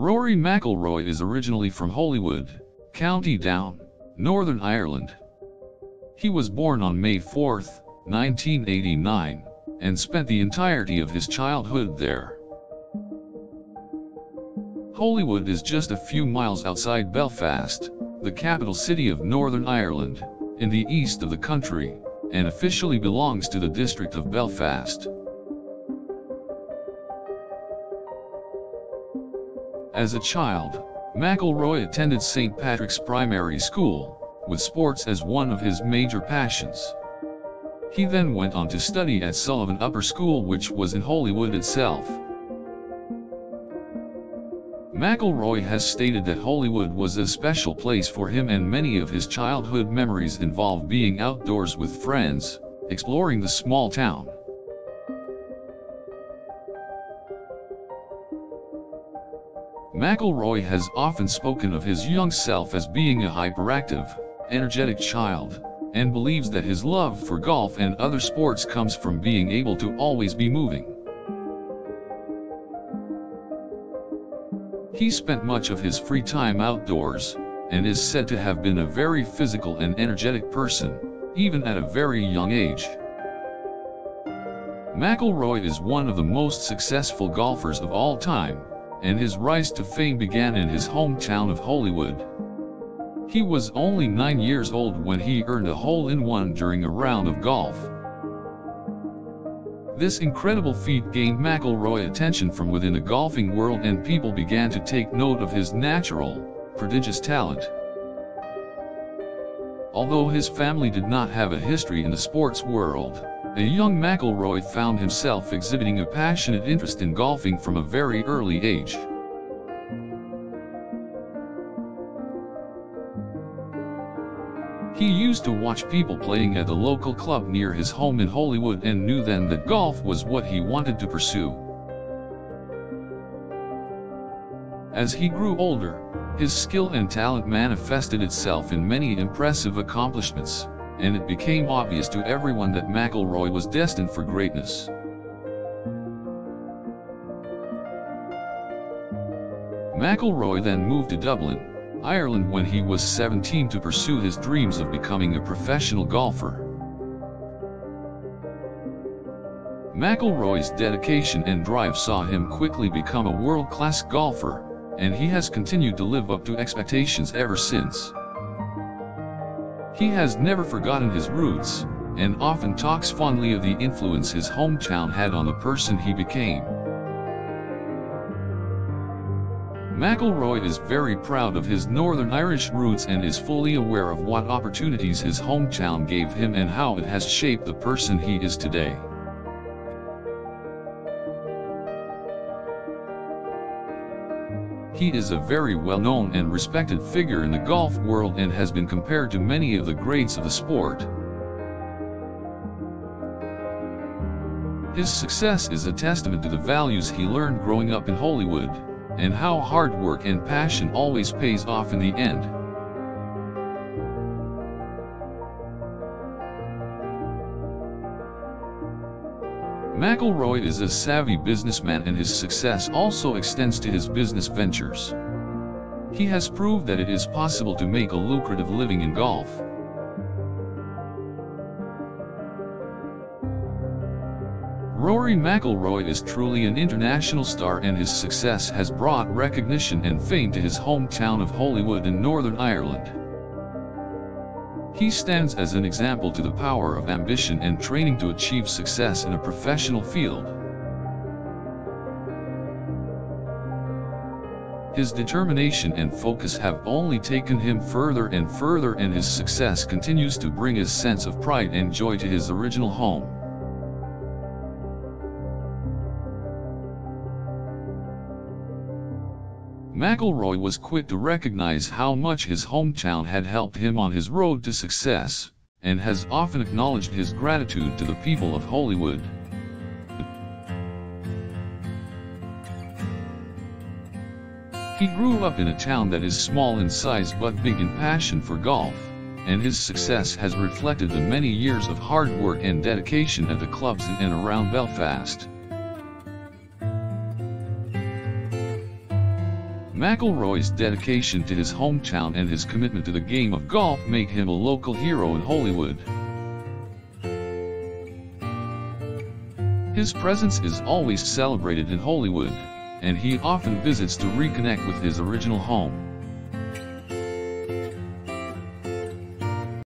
Rory McIlroy is originally from Holywood, County Down, Northern Ireland. He was born on May 4, 1989, and spent the entirety of his childhood there. Holywood is just a few miles outside Belfast, the capital city of Northern Ireland, in the east of the country, and officially belongs to the district of Belfast. As a child, McIlroy attended St. Patrick's Primary School, with sports as one of his major passions. He then went on to study at Sullivan Upper School which was in Holywood itself. McIlroy has stated that Holywood was a special place for him and many of his childhood memories involve being outdoors with friends, exploring the small town. McIlroy has often spoken of his young self as being a hyperactive, energetic child, and believes that his love for golf and other sports comes from being able to always be moving. He spent much of his free time outdoors, and is said to have been a very physical and energetic person, even at a very young age. McIlroy is one of the most successful golfers of all time, and his rise to fame began in his hometown of Holywood. He was only 9 years old when he earned a hole-in-one during a round of golf. This incredible feat gained McIlroy attention from within the golfing world and people began to take note of his natural, prodigious talent. Although his family did not have a history in the sports world, a young McIlroy found himself exhibiting a passionate interest in golfing from a very early age. He used to watch people playing at the local club near his home in Holywood and knew then that golf was what he wanted to pursue. As he grew older, his skill and talent manifested itself in many impressive accomplishments and it became obvious to everyone that McIlroy was destined for greatness. McIlroy then moved to Dublin, Ireland when he was 17 to pursue his dreams of becoming a professional golfer. McIlroy's dedication and drive saw him quickly become a world-class golfer, and he has continued to live up to expectations ever since. He has never forgotten his roots, and often talks fondly of the influence his hometown had on the person he became. McIlroy is very proud of his Northern Irish roots and is fully aware of what opportunities his hometown gave him and how it has shaped the person he is today. He is a very well-known and respected figure in the golf world and has been compared to many of the greats of the sport. His success is a testament to the values he learned growing up in Holywood, and how hard work and passion always pays off in the end. McIlroy is a savvy businessman and his success also extends to his business ventures. He has proved that it is possible to make a lucrative living in golf. Rory McIlroy is truly an international star and his success has brought recognition and fame to his hometown of Holywood in Northern Ireland. He stands as an example to the power of ambition and training to achieve success in a professional field. His determination and focus have only taken him further and further and his success continues to bring a sense of pride and joy to his original home. McIlroy was quick to recognize how much his hometown had helped him on his road to success, and has often acknowledged his gratitude to the people of Holywood. He grew up in a town that is small in size but big in passion for golf, and his success has reflected the many years of hard work and dedication at the clubs in and around Belfast. McIlroy's dedication to his hometown and his commitment to the game of golf make him a local hero in Holywood. His presence is always celebrated in Holywood, and he often visits to reconnect with his original home.